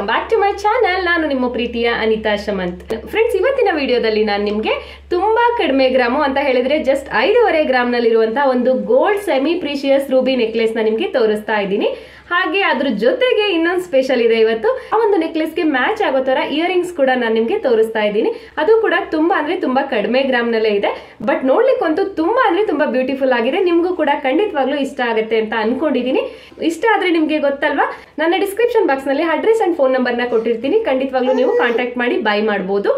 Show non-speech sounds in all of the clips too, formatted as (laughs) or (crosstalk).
Welcome back to my channel ನಾನು ನಿಮ್ಮ ಪ್ರೀತಿಯ ಅನಿತಾ ಶಮಂತ್. ಫ್ರೆಂಡ್ಸ್ ಇವತ್ತಿನ ವಿಡಿಯೋದಲ್ಲಿ ನಾನು ನಿಮಗೆ ತುಂಬಾ ಕಡಿಮೆ ಗ್ರಾಮು ಅಂತ ಹೇಳಿದ್ರೆ ಜಸ್ಟ್ ಐದೂವರೆ ಗ್ರಾಮ್ ನಲ್ಲಿರುವಂತಹ ಒಂದು ಗೋಲ್ಡ್ ಸೆಮಿ ಪ್ರೀಶಿಯಸ್ ರೂಬಿ ನೆಕ್ಲೆಸ್ನ ನಿಮಗೆ ತೋರಿಸ್ತಾ ಇದ್ದೀನಿ. ಹಾಗೆ ಅದ್ರ ಜೊತೆಗೆ ಇನ್ನೊಂದು ಸ್ಪೆಷಲ್ ಇದೆ ಇವತ್ತು. ಆ ಒಂದು ನೆಕ್ಲೆಸ್ಗೆ ಮ್ಯಾಚ್ ಆಗೋ ತರ ಇಯರಿಂಗ್ಸ್ ಕೂಡ ನಾನು ನಿಮ್ಗೆ ತೋರಿಸ್ತಾ ಇದ್ದೀನಿ. ಅದು ಕೂಡ ತುಂಬಾ ಅಂದ್ರೆ ತುಂಬಾ ಕಡಿಮೆ ಗ್ರಾಮ್ ನಲ್ಲೇ ಇದೆ. ಬಟ್ ನೋಡ್ಲಿಕ್ಕಂತೂ ತುಂಬಾ ಅಂದ್ರೆ ತುಂಬಾ ಬ್ಯೂಟಿಫುಲ್ ಆಗಿದೆ. ನಿಮ್ಗೂ ಕೂಡ ಖಂಡಿತವಾಗ್ಲೂ ಇಷ್ಟ ಆಗುತ್ತೆ ಅಂತ ಅನ್ಕೊಂಡಿದೀನಿ. ಇಷ್ಟ ಆದ್ರೆ ನಿಮ್ಗೆ ಗೊತ್ತಲ್ವಾ? ನನ್ನ ಡಿಸ್ಕ್ರಿಪ್ಷನ್ ಬಾಕ್ಸ್ನಲ್ಲಿ ಅಡ್ರೆಸ್ ಅಂಡ್ ಫೋನ್ ನಂಬರ್ನ ಕೊಟ್ಟಿರ್ತೀನಿ. ಖಂಡಿತವಾಗ್ಲೂ ನೀವು ಕಾಂಟ್ಯಾಕ್ಟ್ ಮಾಡಿ ಬೈ ಮಾಡಬಹುದು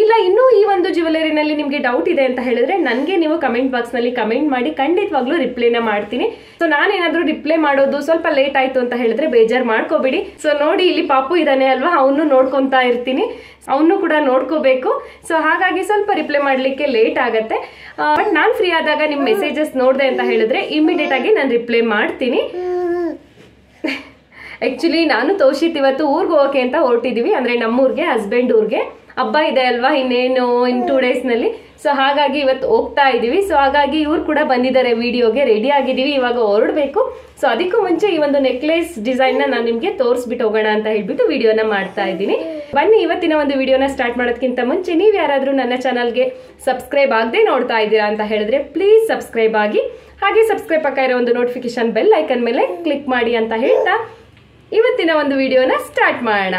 ಇಲ್ಲ, ಇನ್ನೂ ಈ ಒಂದು ಜ್ಯುವೆಲರಿನಲ್ಲಿ ನಿಮಗೆ ಡೌಟ್ ಇದೆ ಅಂತ ಹೇಳಿದ್ರೆ ನನಗೆ ನೀವು ಕಮೆಂಟ್ ಬಾಕ್ಸ್ನಲ್ಲಿ ಕಮೆಂಟ್ ಮಾಡಿ, ಖಂಡಿತವಾಗ್ಲೂ ರಿಪ್ಲೈನ ಮಾಡ್ತೀನಿ. ಸೊ ನಾನೇನಾದರೂ ರಿಪ್ಲೈ ಮಾಡೋದು ಸ್ವಲ್ಪ ಲೇಟ್ ಆಯಿತು ಅಂತ ಹೇಳಿದ್ರೆ ಬೇಜಾರು ಮಾಡ್ಕೋಬೇಡಿ. ಸೊ ನೋಡಿ, ಇಲ್ಲಿ ಪಾಪು ಇದ್ದಾನೆ ಅಲ್ವಾ, ಅವನು ನೋಡ್ಕೊತಾ ಇರ್ತೀನಿ. ಅವನು ಕೂಡ ನೋಡ್ಕೋಬೇಕು. ಸೊ ಹಾಗಾಗಿ ಸ್ವಲ್ಪ ರಿಪ್ಲೈ ಮಾಡಲಿಕ್ಕೆ ಲೇಟ್ ಆಗುತ್ತೆ. ಬಟ್ ನಾನು ಫ್ರೀ ಆದಾಗ ನಿಮ್ಮ ಮೆಸೇಜಸ್ ನೋಡಿದೆ ಅಂತ ಹೇಳಿದ್ರೆ ಇಮಿಡಿಯೇಟ್ ಆಗಿ (laughs) ನಾನು ರಿಪ್ಲೈ ಮಾಡ್ತೀನಿ. ಆ್ಯಕ್ಚುಲಿ ನಾನು ತೋಷಿತ್ ಇವತ್ತು ಊರಿಗೆ ಹೋಗೋಕೆ ಅಂತ ಹೊರಟಿದ್ದೀವಿ ಅಂದರೆ ನಮ್ಮೂರಿಗೆ ಹಸ್ಬೆಂಡ್ ಊರ್ಗೆ. ಹಬ್ಬ ಇದೆ ಅಲ್ವಾ ಇನ್ನೇನು, ಇನ್ ಟೂ ಡೇಸ್ನಲ್ಲಿ? ಸೊ ಹಾಗಾಗಿ ಇವತ್ತು ಹೋಗ್ತಾ ಇದೀವಿ. ಸೊ ಹಾಗಾಗಿ ಇವ್ರು ಕೂಡ ಬಂದಿದ್ದಾರೆ ವಿಡಿಯೋಗೆ ರೆಡಿ ಆಗಿದ್ದೀವಿ. ಇವಾಗ ಹೊರಡ್ಬೇಕು. ಸೊ ಅದಕ್ಕೂ ಮುಂಚೆ ಈ ಒಂದು ನೆಕ್ಲೆಸ್ ಡಿಸೈನ್ನ ನಾನು ನಿಮಗೆ ತೋರಿಸ್ಬಿಟ್ಟು ಹೋಗೋಣ ಅಂತ ಹೇಳ್ಬಿಟ್ಟು ವಿಡಿಯೋನ ಮಾಡ್ತಾ ಇದ್ದೀನಿ. ಬನ್ನಿ, ಇವತ್ತಿನ ಒಂದು ವಿಡಿಯೋನ ಸ್ಟಾರ್ಟ್ ಮಾಡೋದಕ್ಕಿಂತ ಮುಂಚೆ ನೀವು ಯಾರಾದರೂ ನನ್ನ ಚಾನಲ್ಗೆ ಸಬ್ಸ್ಕ್ರೈಬ್ ಆಗದೆ ನೋಡ್ತಾ ಇದ್ದೀರಾ ಅಂತ ಹೇಳಿದ್ರೆ ಪ್ಲೀಸ್ ಸಬ್ಸ್ಕ್ರೈಬ್ ಆಗಿ. ಹಾಗೆ ಸಬ್ಸ್ಕ್ರೈಬ್ ಪಕ್ಕ ಇರೋ ಒಂದು ನೋಟಿಫಿಕೇಶನ್ ಬೆಲ್ ಐಕನ್ ಮೇಲೆ ಕ್ಲಿಕ್ ಮಾಡಿ ಅಂತ ಹೇಳ್ತಾ ಇವತ್ತಿನ ಒಂದು ವಿಡಿಯೋನ ಸ್ಟಾರ್ಟ್ ಮಾಡೋಣ.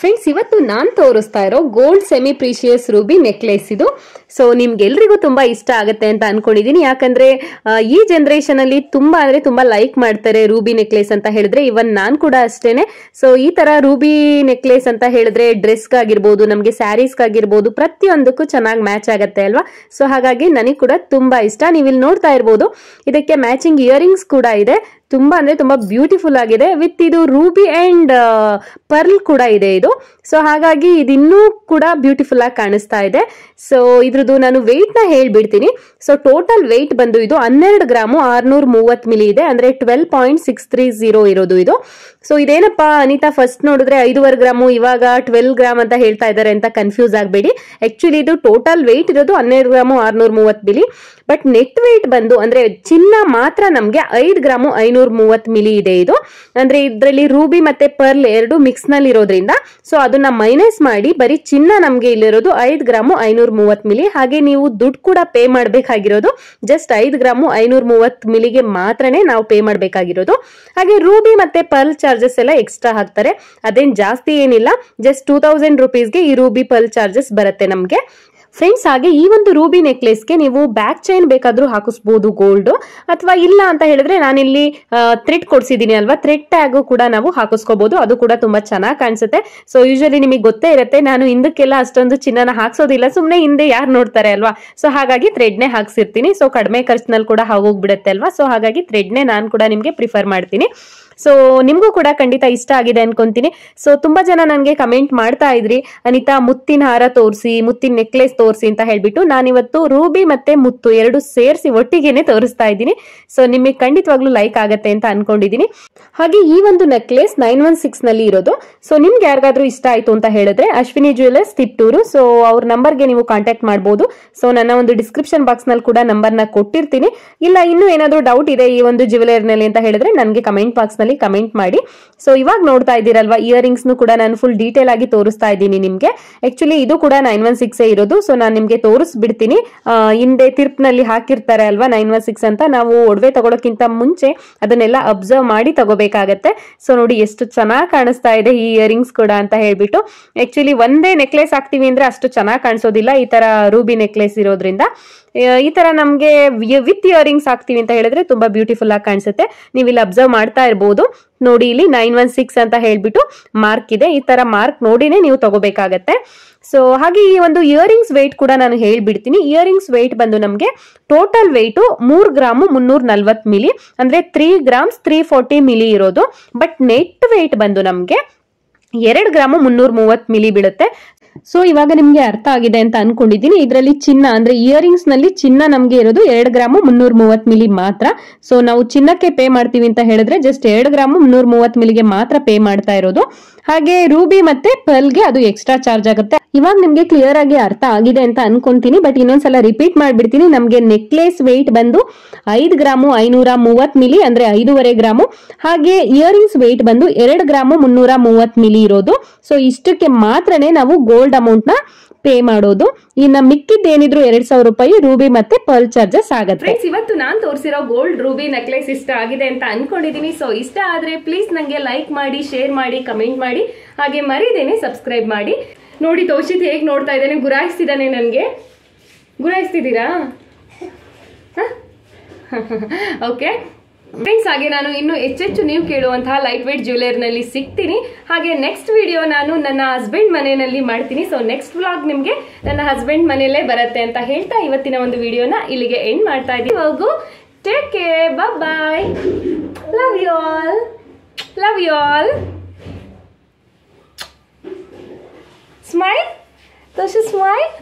ಫ್ರೆಂಡ್ಸ್ ಇವತ್ತು ನಾನು ತೋರಿಸ್ತಾ ಇರೋ gold semi precious ruby necklace ಇದು. ಸೊ ನಿಮ್ಗೆಲ್ರಿಗೂ ತುಂಬಾ ಇಷ್ಟ ಆಗುತ್ತೆ ಅಂತ ಅನ್ಕೊಂಡಿದೀನಿ. ಯಾಕಂದ್ರೆ ಈ ಜನರೇಷನ್ ಅಲ್ಲಿ ತುಂಬಾ ಅಂದ್ರೆ ತುಂಬಾ ಲೈಕ್ ಮಾಡ್ತಾರೆ ರೂಬಿ ನೆಕ್ಲೆಸ್ ಅಂತ ಹೇಳಿದ್ರೆ. ಇವನ್ ನಾನ್ ಕೂಡ ಅಷ್ಟೇನೆ. ಸೊ ಈ ತರ ರೂಬಿ ನೆಕ್ಲೆಸ್ ಅಂತ ಹೇಳಿದ್ರೆ ಡ್ರೆಸ್ಗಾಗಿರ್ಬೋದು ನಮಗೆ ಸ್ಯಾರೀಸ್ಗಾಗಿರ್ಬೋದು ಪ್ರತಿಯೊಂದಕ್ಕೂ ಚೆನ್ನಾಗಿ ಮ್ಯಾಚ್ ಆಗತ್ತೆ ಅಲ್ವಾ? ಸೊ ಹಾಗಾಗಿ ನನಗೆ ಕೂಡ ತುಂಬಾ ಇಷ್ಟ. ನೀವು ಇಲ್ಲಿ ನೋಡ್ತಾ ಇರ್ಬೋದು, ಇದಕ್ಕೆ ಮ್ಯಾಚಿಂಗ್ ಇಯರಿಂಗ್ಸ್ ಕೂಡ ಇದೆ. ತುಂಬಾ ಅಂದ್ರೆ ತುಂಬಾ ಬ್ಯೂಟಿಫುಲ್ ಆಗಿದೆ. ವಿತ್ ಇದು ರೂಬಿ ಅಂಡ್ ಪರ್ಲ್ ಕೂಡ ಇದೆ ಇದು. ಸೊ ಹಾಗಾಗಿ ಇದಿನ್ನೂ ಕೂಡ ಬ್ಯೂಟಿಫುಲ್ ಆಗಿ ಕಾಣಿಸ್ತಾ ಇದೆ. ಸೊ ಇದ್ರದ್ದು ನಾನು weight ನ ಹೇಳ್ಬಿಡ್ತೀನಿ. ಸೊ ಟೋಟಲ್ ವೆಯ್ಟ್ ಬಂದು ಇದು ಹನ್ನೆರಡು ಗ್ರಾಮು ಆರ್ನೂರ ಮೂವತ್ ಮಿಲಿ ಇದೆ. ಅಂದ್ರೆ twelve point six three zero ಇರೋದು ಇದು. ಸೊ ಇದೇನಪ್ಪ ಅನಿತಾ ಫಸ್ಟ್ ನೋಡಿದ್ರೆ ಐದುವರೆ ಗ್ರಾಮು, ಇವಾಗ ಟ್ವೆಲ್ ಗ್ರಾಮ್ ಅಂತ ಹೇಳ್ತಾ ಇದ್ದಾರೆ ಅಂತ ಕನ್ಫ್ಯೂಸ್ ಆಗಬೇಡಿ. ಆಕ್ಚುಲಿ ಇದು ಟೋಟಲ್ ವೆಯ್ಟ್ ಇರೋದು ಹನ್ನೆರಡು ಗ್ರಾಮು ಆರ್ನೂರ್ ಮೂವತ್ ಮಿಲಿ. ಬಟ್ ನೆಟ್ ವೆಯ್ಟ್ ಬಂದು ಅಂದ್ರೆ ಚಿನ್ನ ಮಾತ್ರ ನಮ್ಗೆ ಐದು ಗ್ರಾಮು ಐನೂರ ಮೂವತ್ ಮಿಲಿ ಇದೆ ಇದು. ಅಂದ್ರೆ ಇದ್ರಲ್ಲಿ ರೂಬಿ ಮತ್ತೆ ಪರ್ಲ್ ಎರಡು ಮಿಕ್ಸ್ನಲ್ಲಿ ಇರೋದ್ರಿಂದ ಸೊ ಅದನ್ನ ಮೈನಸ್ ಮಾಡಿ ಬರೀ ಚಿನ್ನ ನಮ್ಗೆ ಇಲ್ಲಿರೋದು ಐದು ಗ್ರಾಮು ಐನೂರ ಮೂವತ್ ಮಿಲಿ. ಹಾಗೆ ನೀವು ದುಡ್ಡು ಕೂಡ ಪೇ ಮಾಡಬೇಕಾಗಿರೋದು. ಜಸ್ಟ್ ಐದು ಗ್ರಾಮು ಐನೂರ ಮೂವತ್ತು ಮಿಲಿಗೆ ಮಾತ್ರನೇ ನಾವು ಪೇ ಮಾಡಬೇಕಾಗಿರೋದು. ಹಾಗೆ ರೂಬಿ ಮತ್ತೆ ಪರ್ಲ್ ಚಾರ್ಜಸ್ ಎಲ್ಲ ಎಕ್ಸ್ಟ್ರಾ ಹಾಕ್ತಾರೆ. ಅದೇನು ಜಾಸ್ತಿ ಏನಿಲ್ಲ. ಜಸ್ಟ್ ಟೂ ತೌಸಂಡ್ ರುಪೀಸ್ಗೆ ಈ ರೂಬಿ ಪರ್ಲ್ ಚಾರ್ಜಸ್ ಬರುತ್ತೆ ನಮ್ಗೆ. ಫ್ರೆಂಡ್ಸ್ ಹಾಗೆ ಈ ಒಂದು ರೂಬಿ ನೆಕ್ಲೆಸ್ಗೆ ನೀವು ಬ್ಯಾಕ್ ಚೈನ್ ಬೇಕಾದರೂ ಹಾಕಿಸ್ಬೋದು ಗೋಲ್ಡ್ ಅಥವಾ ಇಲ್ಲ ಅಂತ ಹೇಳಿದ್ರೆ ನಾನಿಲ್ಲಿ ಥ್ರೆಡ್ ಕೊಡಿಸಿದ್ದೀನಿ ಅಲ್ವಾ? ಥ್ರೆಡ್ ಟ್ಯಾಗು ಕೂಡ ನಾವು ಹಾಕಿಸ್ಕೋಬಹುದು ಅದು ಕೂಡ ತುಂಬಾ ಚೆನ್ನಾಗಿ ಕಾಣಿಸುತ್ತೆ. ಸೊ ಯೂಶಲಿ ನಿಮಗೆ ಗೊತ್ತೇ ಇರುತ್ತೆ, ನಾನು ಹಿಂದಕ್ಕೆಲ್ಲ ಅಷ್ಟೊಂದು ಚಿನ್ನನ ಹಾಕ್ಸೋದಿಲ್ಲ. ಸುಮ್ಮನೆ ಹಿಂದೆ ಯಾರು ನೋಡ್ತಾರೆ ಅಲ್ವಾ? ಸೊ ಹಾಗಾಗಿ ಥ್ರೆಡ್ನೇ ಹಾಕ್ಸಿರ್ತೀನಿ. ಸೊ ಕಡಿಮೆ ಖರ್ಚಿನಲ್ಲಿ ಕೂಡ ಹೋಗ್ಬಿಡುತ್ತೆ ಅಲ್ವಾ? ಸೊ ಹಾಗಾಗಿ ಥ್ರೆಡ್ನೇ ನಾನು ಕೂಡ ನಿಮಗೆ ಪ್ರಿಫರ್ ಮಾಡ್ತೀನಿ. ಸೊ ನಿಮಗೂ ಕೂಡ ಖಂಡಿತ ಇಷ್ಟ ಆಗಿದೆ ಅನ್ಕೊಂತೀನಿ. ಸೊ ತುಂಬಾ ಜನ ನನಗೆ ಕಮೆಂಟ್ ಮಾಡ್ತಾ ಇದ್ರಿ. ಅನಿತಾ, ಮುತ್ತಿನ ಹಾರ ತೋರಿಸಿ, ಮುತ್ತಿನ ನೆಕ್ಲೆಸ್ ತೋರಿಸಿ ಅಂತ ಹೇಳ್ಬಿಟ್ಟು ನಾನಿವತ್ತು ರೂಬಿ ಮತ್ತೆ ಮುತ್ತು ಎರಡು ಸೇರಿಸಿ ಒಟ್ಟಿಗೆನೆ ತೋರಿಸ್ತಾ ಇದ್ದೀನಿ. ಸೊ ನಿಮಗೆ ಖಂಡಿತವಾಗ್ಲೂ ಲೈಕ್ ಆಗತ್ತೆ ಅಂತ ಅನ್ಕೊಂಡಿದೀನಿ ಹಾಗೆ ಈ ಒಂದು ನೆಕ್ಲೆಸ್ ನೈನ್ ಒನ್ ಸಿಕ್ಸ್ನಲ್ಲಿ ಇರೋದು. ಸೊ ನಿಮ್ಗೆ ಯಾರಿಗಾದ್ರೂ ಇಷ್ಟ ಆಯ್ತು ಅಂತ ಹೇಳಿದ್ರೆ ಅಶ್ವಿನಿ ಜ್ಯುವೆಲರ್ಸ್ ತಿಪ್ಟೂರು ಸೊ ಅವ್ರ ನಂಬರ್ಗೆ ನೀವು ಕಾಂಟ್ಯಾಕ್ಟ್ ಮಾಡಬಹುದು ಸೊ ನನ್ನ ಒಂದು ಡಿಸ್ಕ್ರಿಪ್ಷನ್ ಬಾಕ್ಸ್ನಲ್ಲಿ ಕೂಡ ನಂಬರ್ನ ಕೊಟ್ಟಿರ್ತೀನಿ. ಇಲ್ಲ, ಇನ್ನೂ ಏನಾದರೂ ಡೌಟ್ ಇದೆ ಈ ಒಂದು ಜ್ಯುವೆಲರ್ನಲ್ಲಿ ಅಂತ ಹೇಳಿದ್ರೆ ನನಗೆ ಕಮೆಂಟ್ ಬಾಕ್ಸ್ನಲ್ಲಿ ಕಮೆಂಟ್ ಮಾಡಿ. ಸೊ ಇವಾಗ ನೋಡ್ತಾ ಇದ್ದೀರಲ್ವಾ ಇಯರಿಂಗ್ಸ್ ಕೂಡ ನಾನು ಫುಲ್ ಡೀಟೇಲ್ ಆಗಿ ತೋರಿಸ್ತಾ ಇದ್ದೀನಿ ನಿಮಗೆ. ಆಕ್ಚುಲಿ ಇದು ಕೂಡ ನೈನ್ ಒನ್ ಸಿಕ್ಸ್ ಇರೋದು ಸೊ ನಾನು ನಿಮಗೆ ತೋರಿಸ್ಬಿಡ್ತೀನಿ. ಹಿಂದೆ ತಿರ್ಪ್ನಲ್ಲಿ ಹಾಕಿರ್ತಾರೆ ಅಲ್ವಾ ನೈನ್ ಒನ್ ಸಿಕ್ಸ್ ಅಂತ, ನಾವು ಒಡವೆ ತಗೊಳಕ್ಕಿಂತ ಮುಂಚೆ ಅದನ್ನೆಲ್ಲ ಅಬ್ಸರ್ವ್ ಮಾಡಿ ತಗೋಬೇಕಾಗತ್ತೆ. ಸೊ ನೋಡಿ ಎಷ್ಟು ಚೆನ್ನಾಗಿ ಕಾಣಿಸ್ತಾ ಇದೆ ಈ ಇಯರಿಂಗ್ಸ್ ಕೂಡ ಅಂತ ಹೇಳ್ಬಿಟ್ಟು. ಆಕ್ಚುಲಿ ಒಂದೇ ನೆಕ್ಲೆಸ್ ಹಾಕ್ತಿವಿ ಅಂದ್ರೆ ಅಷ್ಟು ಚೆನ್ನಾಗಿ ಕಾಣಿಸೋದಿಲ್ಲ, ಈ ತರ ರೂಬಿ ನೆಕ್ಲೆಸ್ ಇರೋದ್ರಿಂದ. ಈ ತರ ನಮ್ಗೆ ವಿತ್ ಇಯರಿಂಗ್ಸ್ ಹಾಕ್ತಿವಿ ಅಂತ ಹೇಳಿದ್ರೆ ತುಂಬಾ ಬ್ಯೂಟಿಫುಲ್ ಆಗಿ ಕಾಣಿಸುತ್ತೆ. ನೀವು ಇಲ್ಲಿ ಅಬ್ಸರ್ವ್ ಮಾಡ್ತಾ ಇರ್ಬೋದು. ನೋಡಿ ಇಲ್ಲಿ ನೈನ್ ಒನ್ ಸಿಕ್ಸ್ ಅಂತ ಹೇಳ್ಬಿಟ್ಟು ಮಾರ್ಕ್ ಇದೆ. ಈ ತರ ಮಾರ್ಕ್ ನೋಡಿನೇ ನೀವು ತಗೋಬೇಕಾಗತ್ತೆ. ಸೊ ಹಾಗೆ ಈ ಒಂದು ಇಯರಿಂಗ್ಸ್ ವೆಯ್ಟ್ ಕೂಡ ನಾನು ಹೇಳ್ಬಿಡ್ತೀನಿ. ಇಯರಿಂಗ್ಸ್ ವೆಯ್ಟ್ ಬಂದು ನಮಗೆ ಟೋಟಲ್ ವೆಯ್ಟು ಮೂರು ಗ್ರಾಮು ಮುನ್ನೂರ ನಲ್ವತ್ತು ಮಿಲಿ ಅಂದ್ರೆ three grams three forty milli ಇರೋದು. ಬಟ್ ನೆಟ್ ವೆಯ್ಟ್ ಬಂದು ನಮಗೆ ಎರಡು ಗ್ರಾಮು ಮುನ್ನೂರ ಮೂವತ್ತು ಮಿಲಿ ಬೀಳುತ್ತೆ. ಸೊ ಇವಾಗ ನಿಮ್ಗೆ ಅರ್ಥ ಆಗಿದೆ ಅಂತ ಅನ್ಕೊಂಡಿದ್ದೀನಿ. ಇದರಲ್ಲಿ ಚಿನ್ನ, ಅಂದ್ರೆ ಇಯರಿಂಗ್ಸ್ನಲ್ಲಿ ಚಿನ್ನ ನಮ್ಗೆ ಇರೋದು ಎರಡು ಗ್ರಾಮು ಮುನ್ನೂರ ಮೂವತ್ ಮಿಲಿ ಮಾತ್ರ. ಸೊ ನಾವು ಚಿನ್ನಕ್ಕೆ ಪೇ ಮಾಡ್ತೀವಿ ಅಂತ ಹೇಳಿದ್ರೆ ಜಸ್ಟ್ ಎರಡು ಗ್ರಾಮು ಮುನ್ನೂರ ಮೂವತ್ ಮಿಲಿಗೆ ಮಾತ್ರ ಪೇ ಮಾಡ್ತಾ ಇರೋದು. ಹಾಗೆ ರೂಬಿ ಮತ್ತೆ ಪರ್ಲ್ಗೆ ಅದು ಎಕ್ಸ್ಟ್ರಾ ಚಾರ್ಜ್ ಆಗುತ್ತೆ. ಇವಾಗ ನಿಮ್ಗೆ ಕ್ಲಿಯರ್ ಆಗಿ ಅರ್ಥ ಆಗಿದೆ ಅಂತ ಅನ್ಕೊಂತೀನಿ ಬಟ್ ಇನ್ನೊಂದ್ಸಲ ರಿಪೀಟ್ ಮಾಡ್ಬಿಡ್ತೀನಿ. ನಮ್ಗೆ ನೆಕ್ಲೆಸ್ ವೆಯ್ಟ್ ಬಂದು ಐದು ಗ್ರಾಮು ಐನೂರ ಮೂವತ್ ಮಿಲಿ ಅಂದ್ರೆ ಐದೂವರೆ ಗ್ರಾಮು, ಹಾಗೆ ಇಯರಿಂಗ್ಸ್ ವೆಯ್ಟ್ ಬಂದು ಎರಡು ಗ್ರಾಮು ಮುನ್ನೂರ ಮೂವತ್ ಮಿಲಿ ಇರೋದು. ಸೊ ಇಷ್ಟಕ್ಕೆ ಮಾತ್ರನೇ ನಾವು ಗೋಲ್ಡ್ ಅಮೌಂಟ್ನ ಪೇ ಮಾಡೋದು. ಇನ್ನ ಮಿಕ್ಕಿದ್ದೇನಿದ್ರು ಎರಡ್ ಸಾವಿರ ರೂಪಾಯಿ ರೂಬಿ ಮತ್ತೆ ಪರ್ಲ್ ಚಾರ್ಜಸ್ ಆಗುತ್ತೆ. ಇವತ್ತು ನಾನ್ ತೋರಿಸಿರೋ ಗೋಲ್ಡ್ ರೂಬಿ ನೆಕ್ಲೆಸ್ ಇಷ್ಟ ಆಗಿದೆ ಅಂತ ಅನ್ಕೊಂಡಿದೀನಿ. ಸೊ ಇಷ್ಟ ಆದ್ರೆ ಪ್ಲೀಸ್ ನಂಗೆ ಲೈಕ್ ಮಾಡಿ ಶೇರ್ ಮಾಡಿ ಕಮೆಂಟ್ ಮಾಡಿ. ಹಾಗೆ ಮರಿದೇನೆ ಸಬ್ಸ್ಕ್ರೈಬ್ ಮಾಡಿ. ನೋಡಿ ತೋಷಿತ್ ಹೇಗೆ ನೋಡ್ತಾ ಇದ್ದಾನೆ? ಗುರಾಯಿಸ್ತಿದ್ದಾನೆ ನನಗೆ. ಗುರಾಯಿಸ್ತಿದ್ದೀರಾ? ಓಕೆ. ಫ್ರೆಂಡ್ಸ್ ಹಾಗೆ ನಾನು ಇನ್ನು ಹೆಚ್ಚೆಚ್ಚು ನೀವು ಕೇಳುವಂತಹ ಲೈಟ್ ವೇಟ್ ಜ್ಯುವೆಲರ್ನಲ್ಲಿ ಸಿಗ್ತೀನಿ. ಹಾಗೆ ನೆಕ್ಸ್ಟ್ ವಿಡಿಯೋ ನಾನು ನನ್ನ ಹಸ್ಬೆಂಡ್ ಮನೆಯಲ್ಲಿ ಮಾಡ್ತೀನಿ. ಸೊ ನೆಕ್ಸ್ಟ್ ವ್ಲಾಗ್ ನಿಮಗೆ ನನ್ನ ಹಸ್ಬೆಂಡ್ ಮನೆಯಲ್ಲೇ ಬರುತ್ತೆ ಅಂತ ಹೇಳ್ತಾ ಇವತ್ತಿನ ಒಂದು ವಿಡಿಯೋನ ಇಲ್ಲಿಗೆ ಎಂಡ್ ಮಾಡ್ತಾ ಇದ್ದೀನಿ. ಹೋಗು. Take care bye love you all love you all smile? Does she smile?